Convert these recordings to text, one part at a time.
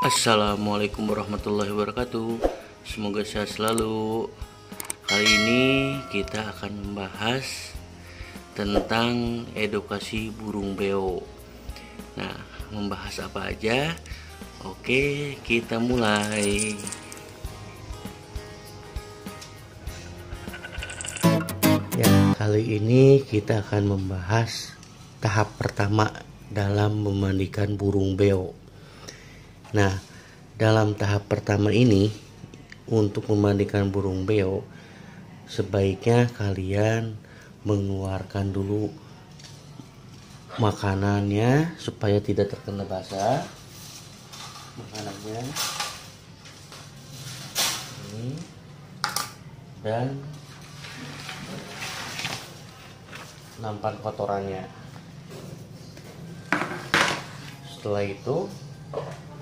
Assalamualaikum warahmatullahi wabarakatuh. Semoga sehat selalu. Kali ini kita akan membahas Tentang edukasi burung beo. Nah membahas apa aja? Oke kita mulai. Ya kali ini kita akan membahas Tahap pertama dalam memandikan burung beo Nah, dalam tahap pertama ini untuk memandikan burung beo sebaiknya kalian mengeluarkan dulu makanannya supaya tidak terkena basah. Makanannya ini dan nampan kotorannya. Setelah itu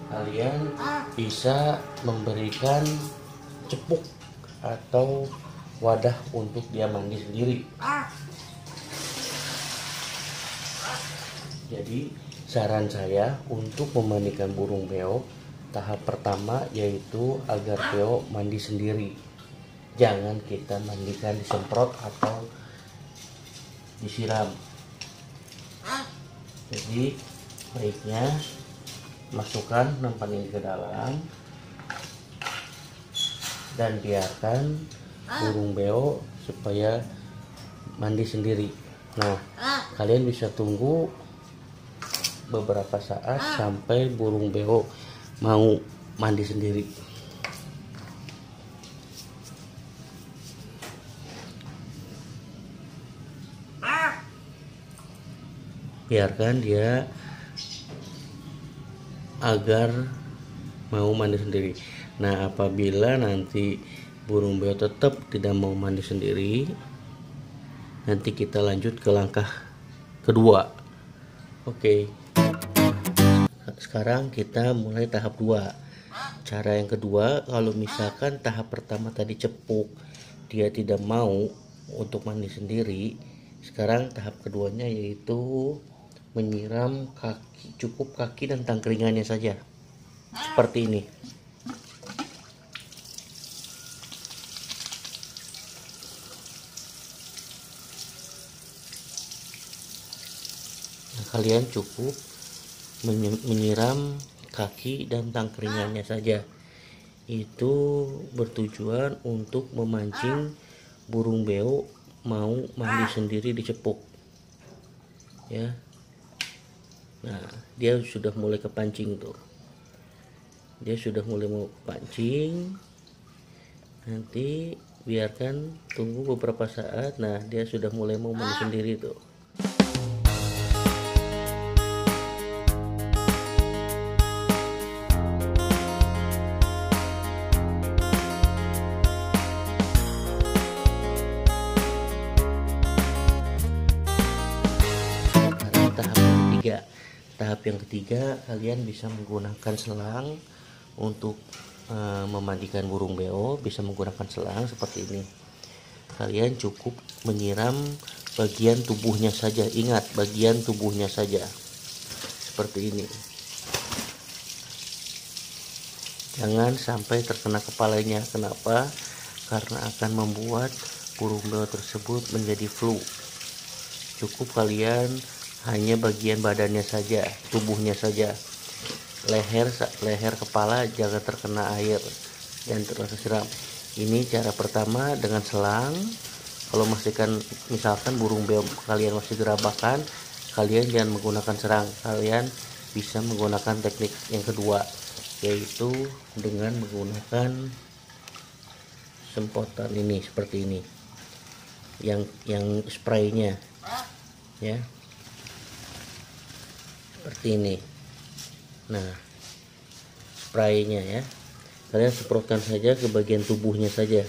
kalian bisa memberikan cepuk atau wadah untuk dia mandi sendiri. Jadi saran saya untuk memandikan burung beo tahap pertama yaitu agar beo mandi sendiri. Jangan kita mandikan disemprot atau disiram. Jadi baiknya masukkan nampan ini ke dalam dan biarkan burung beo supaya mandi sendiri. Nah kalian bisa tunggu beberapa saat sampai burung beo mau mandi sendiri. Biarkan dia agar mau mandi sendiri. Nah, apabila nanti burung beo tetap tidak mau mandi sendiri, nanti kita lanjut ke langkah kedua. Oke. Sekarang kita mulai tahap 2. Cara yang kedua, kalau misalkan tahap pertama tadi cepuk, dia tidak mau untuk mandi sendiri, sekarang tahap keduanya yaitu menyiram kaki cukup kaki dan tangkringannya saja. Seperti ini. Nah, kalian cukup menyiram kaki dan tangkringannya saja. Itu bertujuan untuk memancing burung beo mau mandi sendiri dicepuk ya Nah, dia sudah mulai kepancing tuh. Dia sudah mulai mau pancing. Nanti biarkan tunggu beberapa saat. Nah, dia sudah mulai mau mandi sendiri tuh. Tahap ketiga tahap yang ketiga kalian bisa menggunakan selang untuk uh, memandikan burung beo bisa menggunakan selang seperti ini. Kalian cukup menyiram bagian tubuhnya saja. Ingat bagian tubuhnya saja. Seperti ini. Jangan sampai terkena kepalanya. Kenapa? Karena akan membuat burung beo tersebut menjadi flu. Cukup kalian hanya bagian badannya saja, tubuhnya saja. Leher leher kepala jangan terkena air dan terlalu siram. Ini cara pertama dengan selang. Kalau masihkan misalkan burung beo kalian masih gerabakan, kalian jangan menggunakan serang. Kalian bisa menggunakan teknik yang kedua yaitu dengan menggunakan semprotan ini seperti ini. Yang yang spraynya ya seperti ini. Nah spraynya ya. Kalian semprotkan saja ke bagian tubuhnya saja.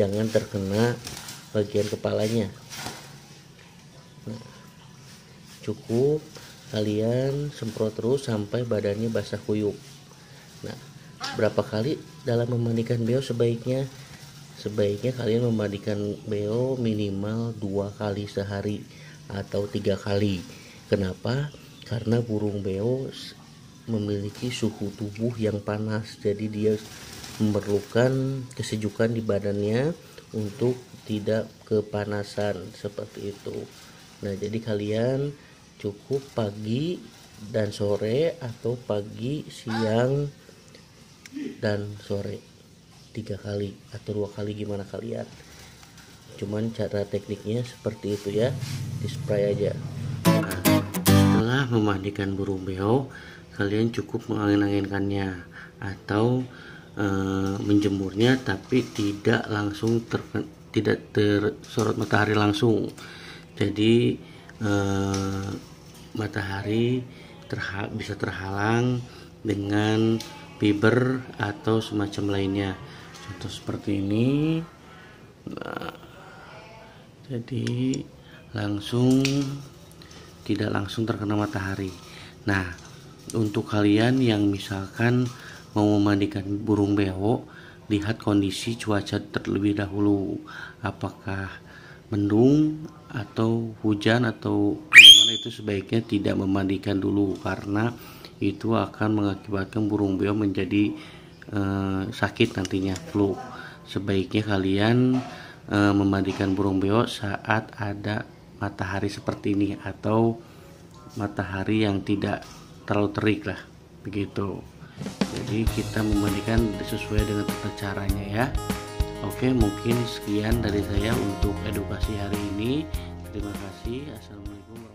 Jangan terkena bagian kepalanya. Nah, cukup. Kalian semprot terus sampai badannya basah kuyup nah berapa kali dalam memandikan beo sebaiknya? Sebaiknya kalian memandikan beo minimal dua kali sehari atau tiga kali. Kenapa karena burung beo memiliki suhu tubuh yang panas jadi dia memerlukan kesejukan di badannya untuk tidak kepanasan seperti itu. Nah jadi kalian cukup pagi dan sore atau pagi siang dan sore. Tiga kali atau dua kali gimana kalian. Cuman cara tekniknya seperti itu ya. Di spray aja setelah memandikan burung beo kalian cukup mengangin-anginkannya atau e, menjemurnya tapi tidak langsung ter, tidak tersorot matahari langsung. Jadi e, matahari terha bisa terhalang dengan fiber atau semacam lainnya. Contoh seperti ini. Nah, jadi langsung tidak langsung terkena matahari. Nah untuk kalian yang misalkan mau memandikan burung beo lihat kondisi cuaca terlebih dahulu. Apakah mendung atau hujan atau bagaimana itu sebaiknya tidak memandikan dulu karena itu akan mengakibatkan burung beo menjadi uh, sakit nantinya flu. Sebaiknya kalian uh, memandikan burung beo saat ada matahari seperti ini atau matahari yang tidak terlalu terik lah begitu. Jadi kita memandikan sesuai dengan tata caranya ya. Oke mungkin sekian dari saya untuk edukasi hari ini. Terima kasih. Assalamualaikum